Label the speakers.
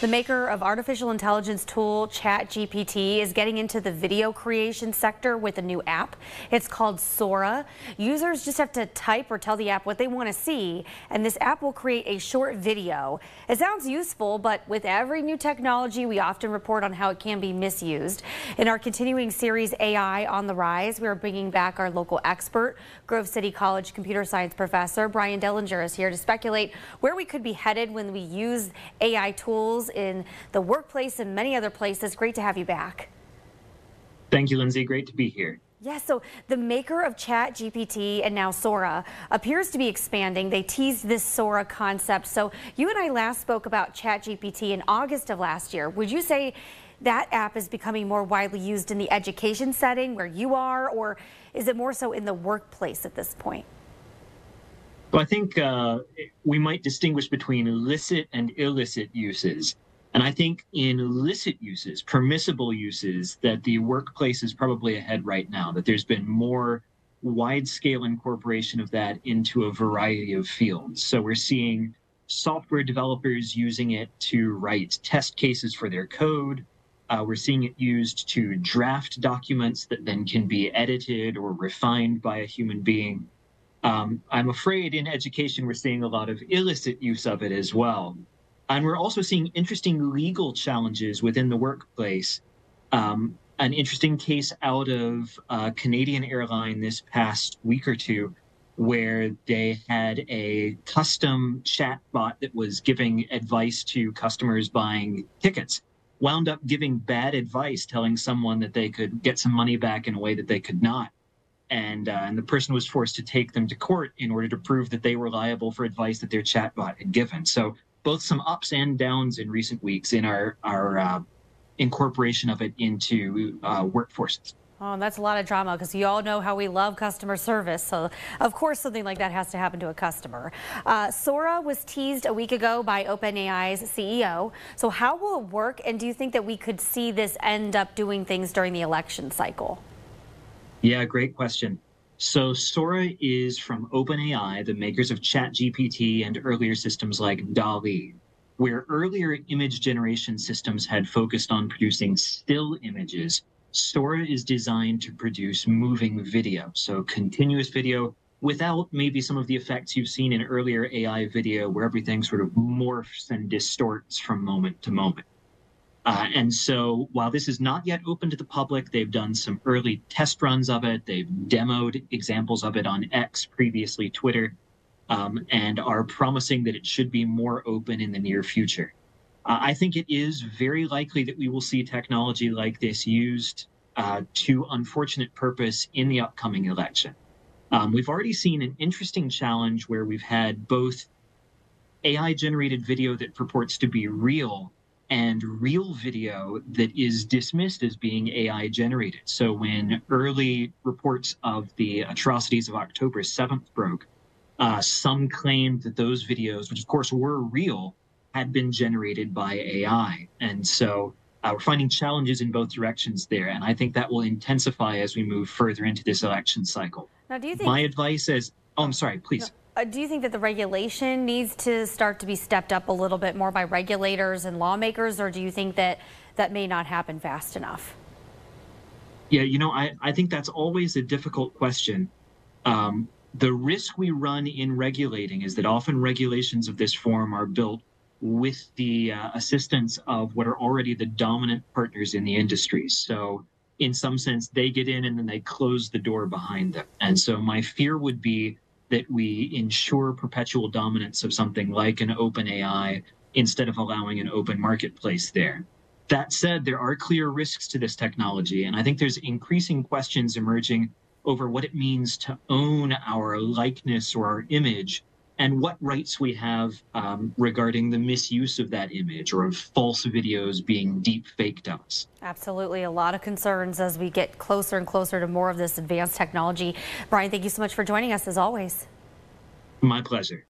Speaker 1: The maker of artificial intelligence tool ChatGPT is getting into the video creation sector with a new app. It's called Sora. Users just have to type or tell the app what they want to see, and this app will create a short video. It sounds useful, but with every new technology, we often report on how it can be misused. In our continuing series AI on the Rise, we are bringing back our local expert, Grove City College computer science professor Brian Dellinger is here to speculate where we could be headed when we use AI tools in the workplace and many other places. Great to have you back.
Speaker 2: Thank you, Lindsay. Great to be here.
Speaker 1: Yeah, so the maker of Chat GPT and now Sora appears to be expanding. They teased this Sora concept. So you and I last spoke about Chat GPT in August of last year. Would you say that app is becoming more widely used in the education setting where you are, or is it more so in the workplace at this point?
Speaker 2: I think uh, we might distinguish between illicit and illicit uses. And I think in illicit uses, permissible uses, that the workplace is probably ahead right now, that there's been more wide scale incorporation of that into a variety of fields. So we're seeing software developers using it to write test cases for their code. Uh, we're seeing it used to draft documents that then can be edited or refined by a human being. Um, I'm afraid in education, we're seeing a lot of illicit use of it as well. And we're also seeing interesting legal challenges within the workplace. Um, an interesting case out of uh, Canadian airline this past week or two, where they had a custom chat bot that was giving advice to customers buying tickets, wound up giving bad advice, telling someone that they could get some money back in a way that they could not and uh, and the person was forced to take them to court in order to prove that they were liable for advice that their chatbot had given. So both some ups and downs in recent weeks in our our uh, incorporation of it into uh, workforces.
Speaker 1: Oh, that's a lot of drama because you all know how we love customer service. So, of course, something like that has to happen to a customer. Uh, Sora was teased a week ago by OpenAI's CEO. So, how will it work? And do you think that we could see this end up doing things during the election cycle?
Speaker 2: Yeah, great question. So Sora is from OpenAI, the makers of ChatGPT and earlier systems like DALL-E, where earlier image generation systems had focused on producing still images. Sora is designed to produce moving video, so continuous video without maybe some of the effects you've seen in earlier AI video where everything sort of morphs and distorts from moment to moment. Uh, and so while this is not yet open to the public, they've done some early test runs of it. They've demoed examples of it on X, previously Twitter, um, and are promising that it should be more open in the near future. Uh, I think it is very likely that we will see technology like this used uh, to unfortunate purpose in the upcoming election. Um, we've already seen an interesting challenge where we've had both AI generated video that purports to be real and real video that is dismissed as being AI generated. So when early reports of the atrocities of October 7th broke, uh, some claimed that those videos, which of course were real, had been generated by AI. And so uh, we're finding challenges in both directions there. And I think that will intensify as we move further into this election cycle.
Speaker 1: Now, do you think
Speaker 2: my advice is, oh, I'm sorry, please. No.
Speaker 1: Uh, do you think that the regulation needs to start to be stepped up a little bit more by regulators and lawmakers, or do you think that that may not happen fast enough?
Speaker 2: Yeah, you know, I, I think that's always a difficult question. Um, the risk we run in regulating is that often regulations of this form are built with the uh, assistance of what are already the dominant partners in the industry. So, in some sense, they get in and then they close the door behind them. And so, my fear would be that we ensure perpetual dominance of something like an OpenAI instead of allowing an open marketplace there. That said, there are clear risks to this technology, and I think there's increasing questions emerging over what it means to own our likeness or our image and what rights we have um, regarding the misuse of that image or of false videos being deep faked us.
Speaker 1: Absolutely. A lot of concerns as we get closer and closer to more of this advanced technology. Brian, thank you so much for joining us as always.
Speaker 2: My pleasure.